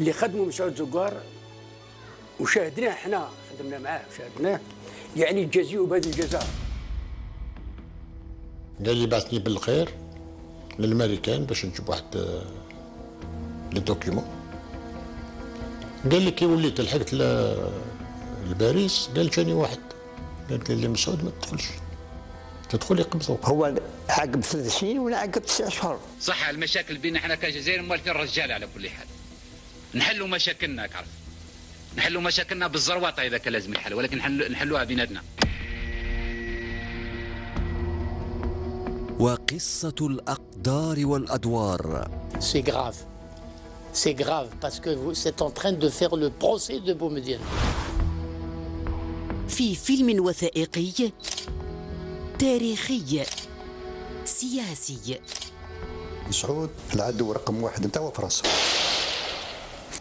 اللي خدموا مسعود زقار وشاهدناه إحنا خدمنا معاه وشاهدناه يعني يجازيه بهذا الجزاء قال لي بعثني بالخير للأمريكان باش نجيب واحد les documents. قال لي كي وليت لحقت لباريس قال جاني واحد. قال لي مسعود ما تدخلش. تدخل يقبضوك هو عقب ثلاث سنين ولا عقب تسع اشهر صح المشاكل بيننا إحنا كجزائر موالفين الرجال على كل حال. نحلوا مشاكلنا كعرف. نحلوا مشاكلنا بالزرواطه إذا كان لازم الحل ولكن نحلوها بيناتنا. وقصة الأقدار والأدوار. C'est grave. C'est grave parce que vous êtes en train de faire le procès de Boumediene. في فيلم وثائقي تاريخي سياسي. مسعود العدو رقم واحد نتاعو فرنسا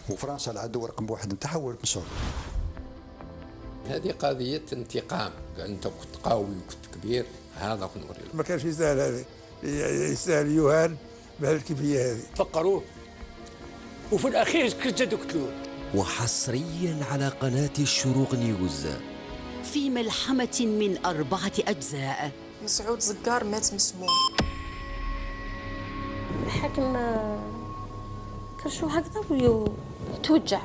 وفرنسا العدو رقم واحد نتاعها هو مسعود هذه قضية انتقام أنت كنت قوي وكنت كبير هذا كنت نوري. ما كانش يسهل هذا يسهل يوهان بهالكيفية هذه. فقروه وفي الأخير زادوا قتلوه وحصريا على قناة الشروق نيوز. في ملحمة من أربعة أجزاء. مسعود زقار مات مسموم. الحاكم كان شو هكذا ويتوجع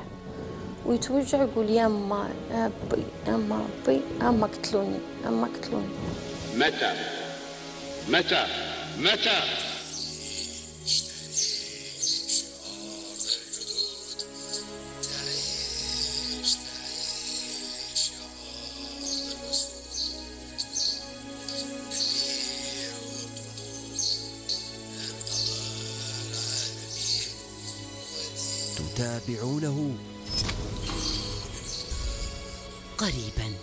ويتوجع يقول يا ربي يا أما ربي أما قتلوني أما قتلوني. متى؟ متى؟ متى؟ تتابعونه قريبا.